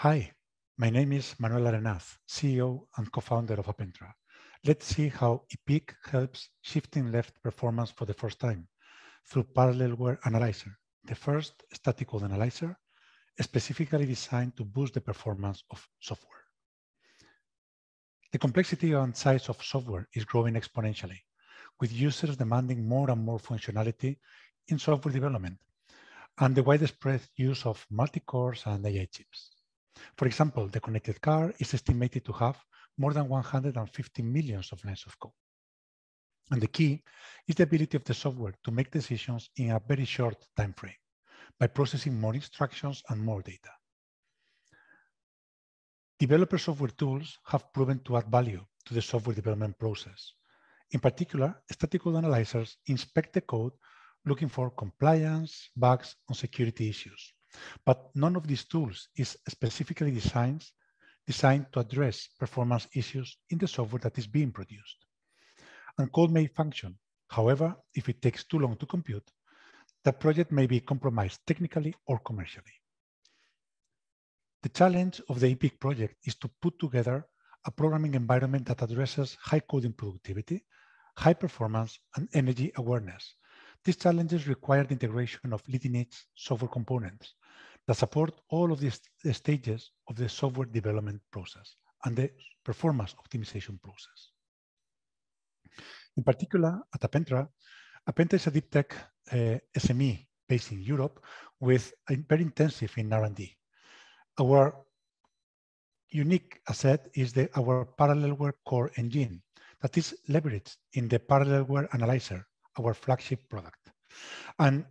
Hi, my name is Manuel Arenaz, CEO and co-founder of Appentra. Let's see how EPEEC helps shifting left performance for the first time through Parallelware Analyzer, the first static code analyzer specifically designed to boost the performance of software. The complexity and size of software is growing exponentially, with users demanding more and more functionality in software development and the widespread use of multi-cores and AI chips. For example, the connected car is estimated to have more than 150 millions of lines of code. And the key is the ability of the software to make decisions in a very short time frame by processing more instructions and more data. Developer software tools have proven to add value to the software development process. In particular, static code analyzers inspect the code looking for compliance, bugs, and security issues. But none of these tools is specifically designed, designed to address performance issues in the software that is being produced. And code may function. However, if it takes too long to compute, the project may be compromised technically or commercially. The challenge of the EPEEC project is to put together a programming environment that addresses high coding productivity, high performance, and energy awareness. These challenges require the integration of leading-edge software components that support all of these stages of the software development process and the performance optimization process. In particular, at Appentra, Appentra is a deep tech uh, SME based in Europe with very intensive in R&D. Our unique asset is the, our Parallelware core engine that is leveraged in the Parallelware Analyzer, our flagship product. And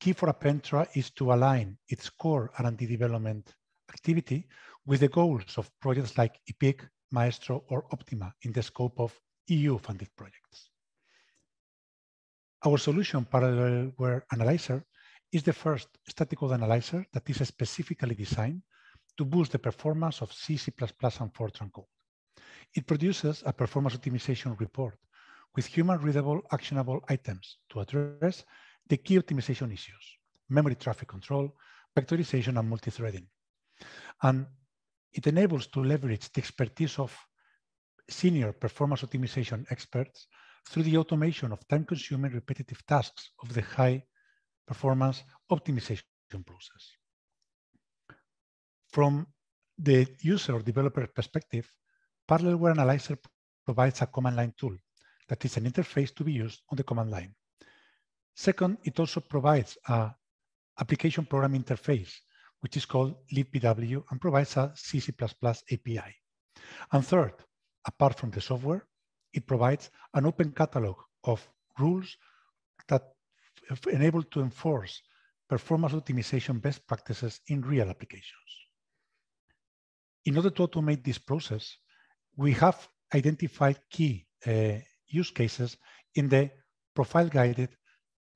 key for Appentra is to align its core R&D development activity with the goals of projects like EPEEC, Maestro, or Optima in the scope of EU-funded projects. Our solution, Parallelware Analyzer, is the first static code analyzer that is specifically designed to boost the performance of C, C++, and Fortran code. It produces a performance optimization report with human-readable actionable items to address the key optimization issues, memory traffic control, vectorization, and multi-threading. And it enables to leverage the expertise of senior performance optimization experts through the automation of time-consuming repetitive tasks of the high performance optimization process. From the user or developer perspective, Parallelware Analyzer provides a command line tool that is an interface to be used on the command line. Second, it also provides a application program interface, which is called libpw and provides a C++ API. And third, apart from the software, it provides an open catalog of rules that enable to enforce performance optimization best practices in real applications. In order to automate this process, we have identified key uh, use cases in the profile-guided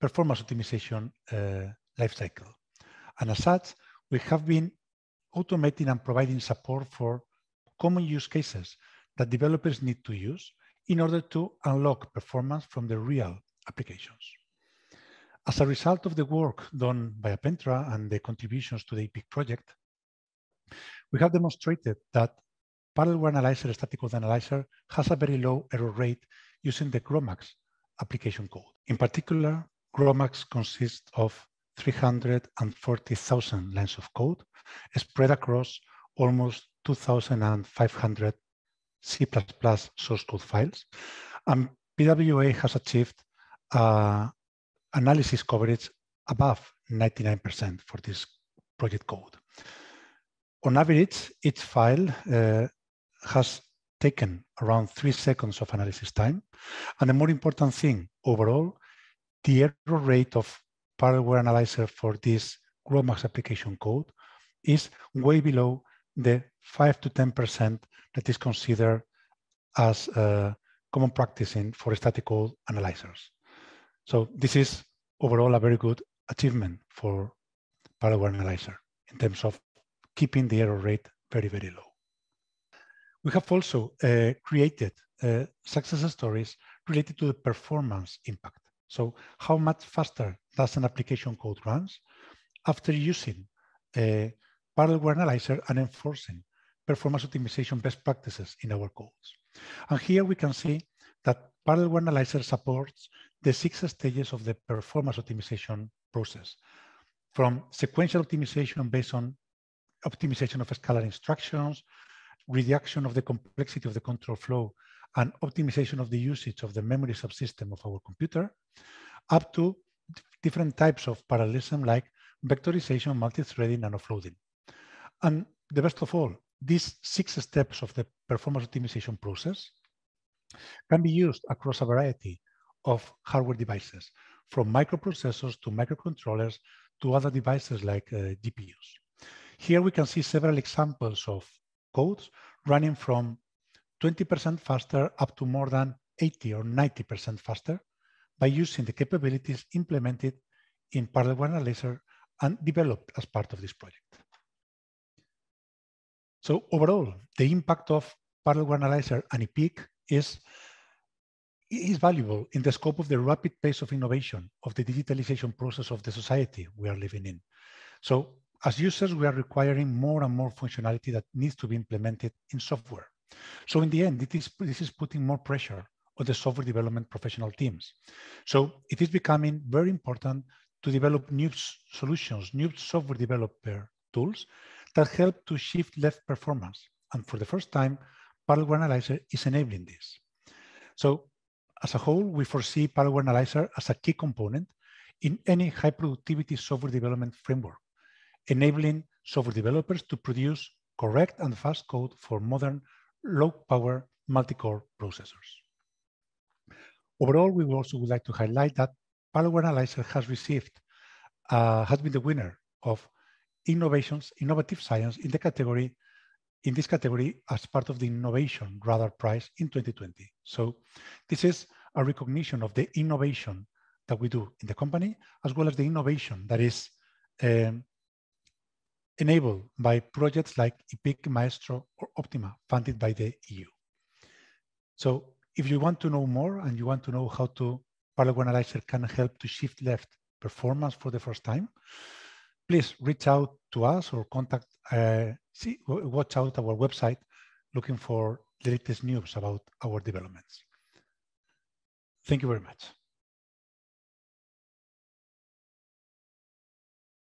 performance optimization uh, lifecycle. And as such, we have been automating and providing support for common use cases that developers need to use in order to unlock performance from the real applications. As a result of the work done by Appentra and the contributions to the EPEEC project, we have demonstrated that Parallelware Analyzer Static Code Analyzer has a very low error rate using the GROMACS application code. In particular, GROMACS consists of 340,000 lines of code spread across almost 2,500 C++ source code files. And PWA has achieved uh, analysis coverage above 99% for this project code. On average, each file uh, has taken around three seconds of analysis time. And the more important thing overall the error rate of Parallelware Analyzer for this GROMACS application code is way below the 5 to 10% that is considered as uh, common practice in, for static code analyzers. So this is overall a very good achievement for Parallelware Analyzer in terms of keeping the error rate very, very low. We have also uh, created uh, success stories related to the performance impact. So how much faster does an application code runs after using uh, parallel analyzer and enforcing performance optimization best practices in our codes. And here we can see that parallel analyzer supports the six stages of the performance optimization process, from sequential optimization based on optimization of scalar instructions, reduction of the complexity of the control flow, and optimization of the usage of the memory subsystem of our computer, up to different types of parallelism like vectorization, multi-threading, and offloading. And the best of all, these six steps of the performance optimization process can be used across a variety of hardware devices, from microprocessors to microcontrollers to other devices like uh, GPUs. Here we can see several examples of codes running from 20% faster up to more than 80 or 90% faster by using the capabilities implemented in Parallel Analyzer and developed as part of this project. So overall, the impact of Parallel Analyzer and EPEEC is, is valuable in the scope of the rapid pace of innovation of the digitalization process of the society we are living in. So as users, we are requiring more and more functionality that needs to be implemented in software. So in the end, it is, this is putting more pressure on the software development professional teams. So it is becoming very important to develop new solutions, new software developer tools that help to shift left performance. And for the first time, Parallel Analyzer is enabling this. So as a whole, we foresee Parallel Analyzer as a key component in any high productivity software development framework, enabling software developers to produce correct and fast code for modern low power multi-core processors. Overall, we also would like to highlight that Parallel Analyzer has received, uh, has been the winner of innovations, innovative science in the category, in this category as part of the Innovation Radar Prize in 2020. So this is a recognition of the innovation that we do in the company, as well as the innovation that is um, enabled by projects like EPEEC, Maestro, or Optima, funded by the EU. So if you want to know more and you want to know how to Parallel Analyzer can help to shift left performance for the first time, please reach out to us or contact, uh, see, watch out our website looking for the latest news about our developments. Thank you very much.